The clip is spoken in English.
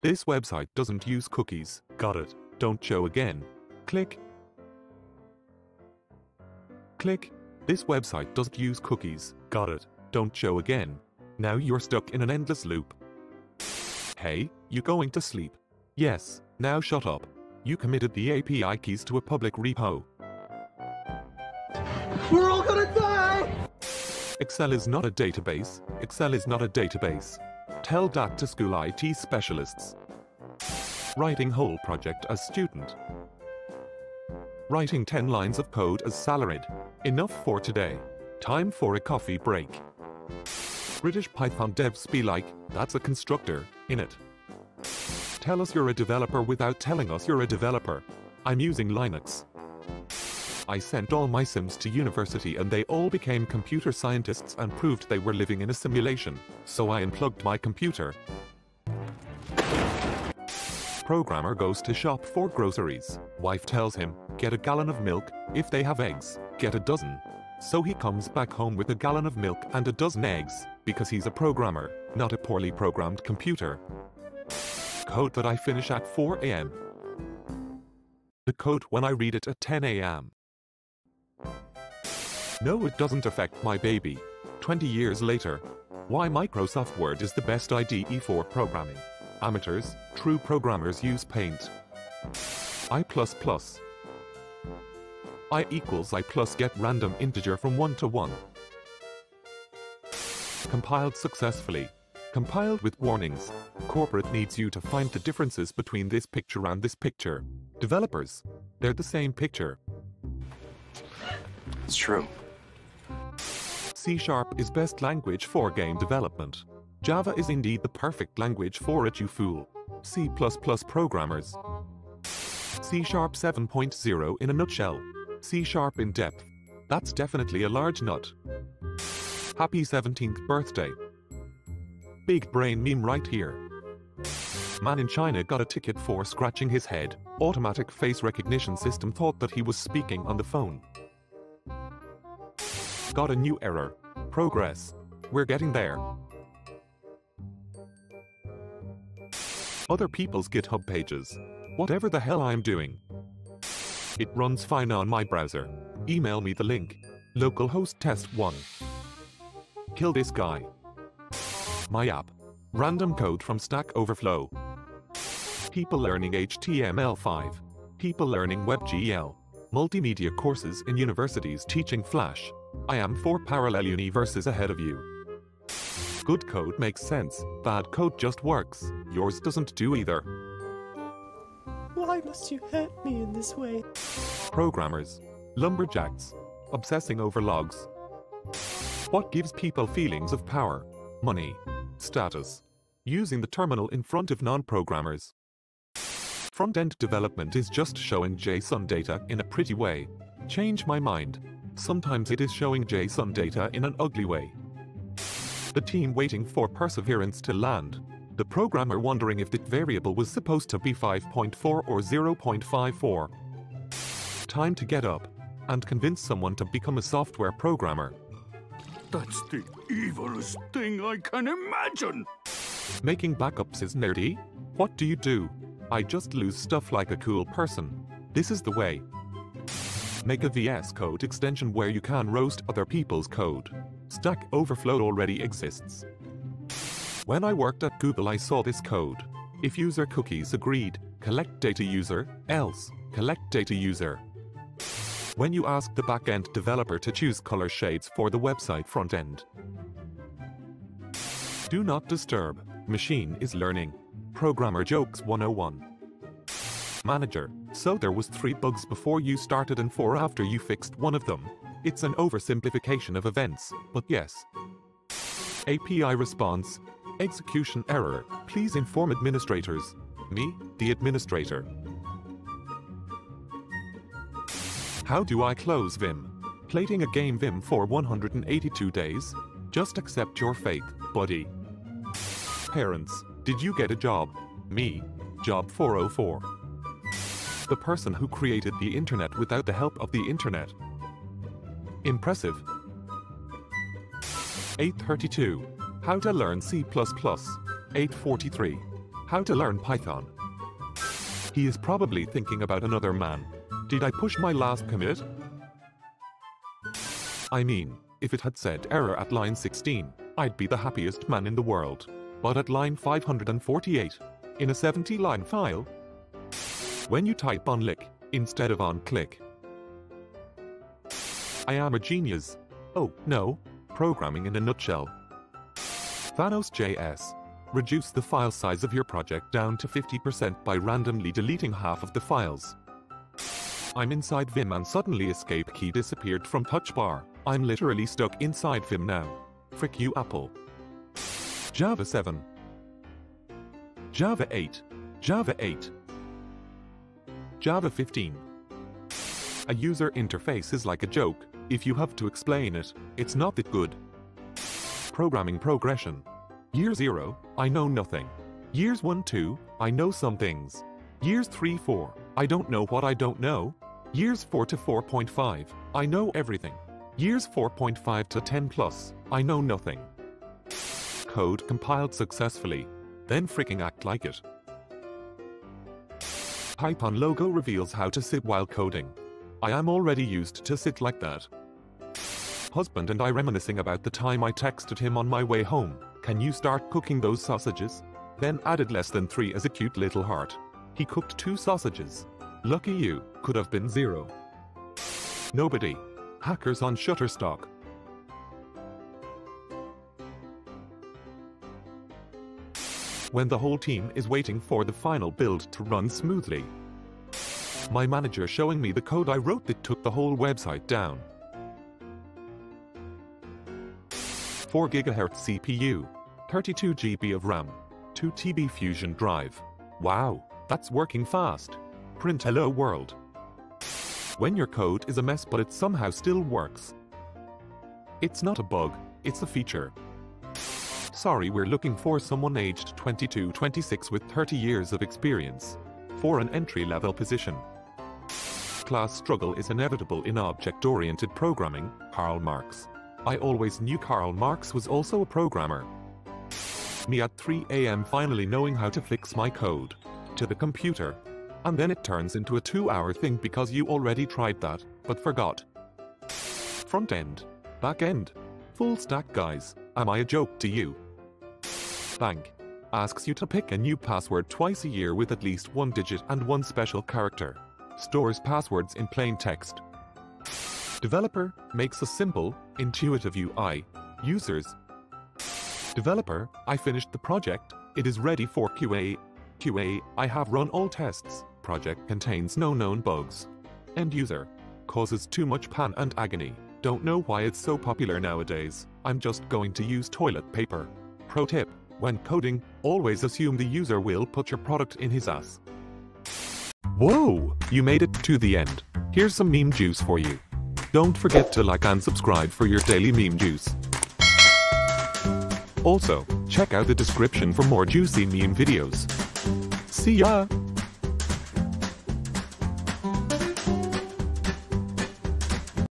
This website doesn't use cookies. Got it. Don't show again. Click. Click. This website doesn't use cookies. Got it. Don't show again. Now you're stuck in an endless loop. Hey, you going to sleep? Yes, now shut up. You committed the API keys to a public repo. We're all gonna die! Excel is not a database. Excel is not a database. Tell that to school IT specialists. Writing whole project as student. Writing 10 lines of code as salaried. Enough for today. Time for a coffee break. British Python devs be like, that's a constructor, in it. Tell us you're a developer without telling us you're a developer. I'm using Linux. I sent all my sims to university and they all became computer scientists and proved they were living in a simulation, so I unplugged my computer. Programmer goes to shop for groceries. Wife tells him, get a gallon of milk, if they have eggs, get a dozen. So he comes back home with a gallon of milk and a dozen eggs, because he's a programmer, not a poorly programmed computer. Code that I finish at 4 am. The code when I read it at 10 am. No, it doesn't affect my baby. 20 years later. Why Microsoft Word is the best IDE for programming. Amateurs, true programmers use Paint. I++. I equals I plus get random integer from 1 to 1. Compiled successfully. Compiled with warnings. Corporate needs you to find the differences between this picture and this picture. Developers. They're the same picture. It's true. C Sharp is best language for game development. Java is indeed the perfect language for it, you fool. C++ programmers. C Sharp 7.0 in a nutshell. C Sharp in depth. That's definitely a large nut. Happy 17th birthday. Big brain meme right here. Man in China got a ticket for scratching his head. Automatic face recognition system thought that he was speaking on the phone. Got a new error. Progress. We're getting there. Other people's GitHub pages. Whatever the hell I'm doing. It runs fine on my browser. Email me the link. Localhost test 1. Kill this guy. My app. Random code from Stack Overflow. People learning HTML5. People learning WebGL. Multimedia courses in universities teaching Flash. I am four parallel universes ahead of you. Good code makes sense, bad code just works. Yours doesn't do either. Why must you hurt me in this way? Programmers. Lumberjacks. Obsessing over logs. What gives people feelings of power? Money. Status. Using the terminal in front of non-programmers. Front-end development is just showing JSON data in a pretty way. Change my mind. Sometimes it is showing JSON data in an ugly way. The team waiting for perseverance to land. The programmer wondering if the variable was supposed to be 5.4 or 0.54. Time to get up and convince someone to become a software programmer. That's the evilest thing I can imagine! Making backups is nerdy. What do you do? I just lose stuff like a cool person. This is the way. Make a VS Code extension where you can roast other people's code. Stack Overflow already exists. When I worked at Google I saw this code. If user cookies agreed, collect data user, else, collect data user. When you ask the backend developer to choose color shades for the website front end. Do not disturb. Machine is learning. Programmer Jokes 101. Manager. So there was 3 bugs before you started and 4 after you fixed one of them. It's an oversimplification of events, but yes. API response. Execution error. Please inform administrators. Me, the administrator. How do I close Vim? Plating a game Vim for 182 days? Just accept your fate, buddy. Parents, did you get a job? Me. Job 404. The person who created the internet without the help of the internet. Impressive. 832. How to learn C++. 843. How to learn Python. He is probably thinking about another man. Did I push my last commit? I mean, if it had said error at line 16, I'd be the happiest man in the world. But at line 548, in a 70 line file, when you type on lick instead of on click, I am a genius. Oh, no, programming in a nutshell. Thanos.js. Reduce the file size of your project down to 50% by randomly deleting half of the files. I'm inside Vim and suddenly escape key disappeared from touch bar. I'm literally stuck inside Vim now. Frick you Apple. Java 7. Java 8. Java 8. Java 15. A user interface is like a joke. If you have to explain it, it's not that good. Programming progression. Year 0, I know nothing. Years 1 2, I know some things. Years 3 4, I don't know what I don't know. Years 4 to 4.5, I know everything. Years 4.5 to 10 plus, I know nothing. Code compiled successfully. Then freaking act like it. Python logo reveals how to sit while coding. I am already used to sit like that. Husband and I reminiscing about the time I texted him on my way home, can you start cooking those sausages? Then added less than three as a cute little heart. He cooked two sausages. Lucky you, could have been zero. Nobody. Hackers on Shutterstock. When the whole team is waiting for the final build to run smoothly. My manager showing me the code I wrote that took the whole website down. 4 GHz CPU, 32 GB of RAM, 2 TB Fusion drive. Wow, that's working fast. Print hello world. When your code is a mess but it somehow still works. It's not a bug, it's a feature. Sorry we're looking for someone aged 22-26 with 30 years of experience. For an entry-level position. Class struggle is inevitable in object-oriented programming, Karl Marx. I always knew Karl Marx was also a programmer. Me at 3 am finally knowing how to fix my code. To the computer. And then it turns into a two hour thing because you already tried that, but forgot. Front end. Back end. Full stack guys, am I a joke to you? Bank. Asks you to pick a new password twice a year with at least one digit and one special character. Stores passwords in plain text. Developer makes a simple, intuitive UI. Users. Developer, I finished the project, it is ready for QA. QA, I have run all tests, project contains no known bugs. End user, causes too much pan and agony. Don't know why it's so popular nowadays, I'm just going to use toilet paper. Pro tip, when coding, always assume the user will put your product in his ass. Whoa, you made it to the end. Here's some meme juice for you. Don't forget to like and subscribe for your daily meme juice. Also, check out the description for more juicy meme videos. See ya!